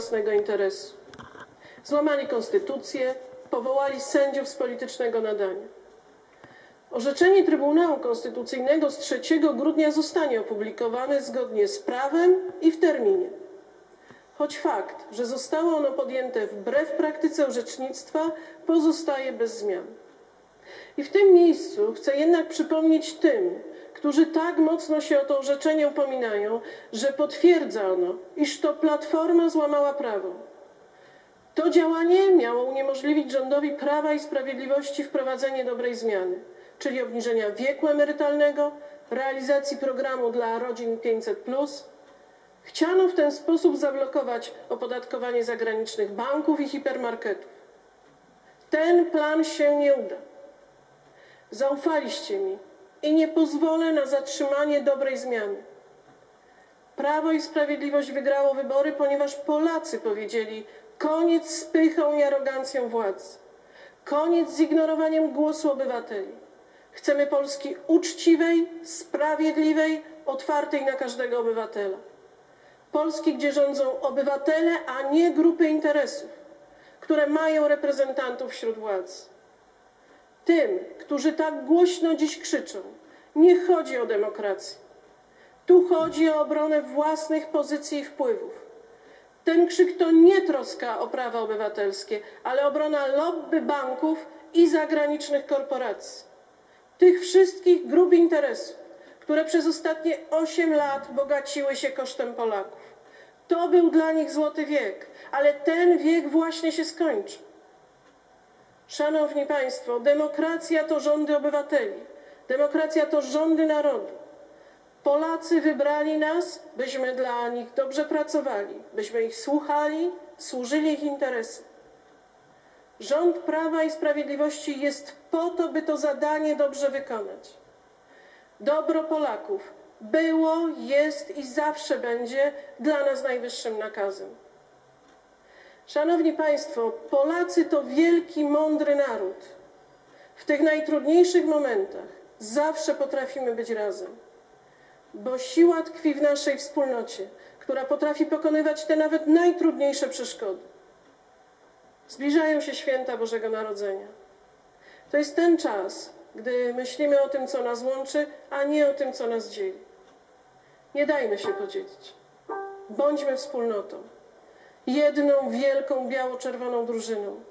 własnego interesu. Złamali konstytucję, powołali sędziów z politycznego nadania. Orzeczenie Trybunału Konstytucyjnego z 3 grudnia zostanie opublikowane zgodnie z prawem i w terminie. Choć fakt, że zostało ono podjęte wbrew praktyce orzecznictwa, pozostaje bez zmian. I w tym miejscu chcę jednak przypomnieć tym, którzy tak mocno się o to orzeczenie upominają, że potwierdza ono, iż to Platforma złamała prawo. To działanie miało uniemożliwić rządowi Prawa i Sprawiedliwości wprowadzenie dobrej zmiany, czyli obniżenia wieku emerytalnego, realizacji programu dla rodzin 500+. Chciano w ten sposób zablokować opodatkowanie zagranicznych banków i hipermarketów. Ten plan się nie uda. Zaufaliście mi i nie pozwolę na zatrzymanie dobrej zmiany. Prawo i Sprawiedliwość wygrało wybory, ponieważ Polacy powiedzieli koniec z pychą i arogancją władzy, koniec z ignorowaniem głosu obywateli. Chcemy Polski uczciwej, sprawiedliwej, otwartej na każdego obywatela. Polski, gdzie rządzą obywatele, a nie grupy interesów, które mają reprezentantów wśród władz. Tym, którzy tak głośno dziś krzyczą, nie chodzi o demokrację. Tu chodzi o obronę własnych pozycji i wpływów. Ten krzyk to nie troska o prawa obywatelskie, ale obrona lobby banków i zagranicznych korporacji. Tych wszystkich grup interesów, które przez ostatnie 8 lat bogaciły się kosztem Polaków. To był dla nich złoty wiek, ale ten wiek właśnie się skończy. Szanowni Państwo, demokracja to rządy obywateli. Demokracja to rządy narodu. Polacy wybrali nas, byśmy dla nich dobrze pracowali, byśmy ich słuchali, służyli ich interesom. Rząd Prawa i Sprawiedliwości jest po to, by to zadanie dobrze wykonać. Dobro Polaków było, jest i zawsze będzie dla nas najwyższym nakazem. Szanowni Państwo, Polacy to wielki, mądry naród. W tych najtrudniejszych momentach zawsze potrafimy być razem, bo siła tkwi w naszej wspólnocie, która potrafi pokonywać te nawet najtrudniejsze przeszkody. Zbliżają się święta Bożego Narodzenia. To jest ten czas, gdy myślimy o tym, co nas łączy, a nie o tym, co nas dzieli. Nie dajmy się podzielić. Bądźmy wspólnotą jedną wielką biało-czerwoną drużyną.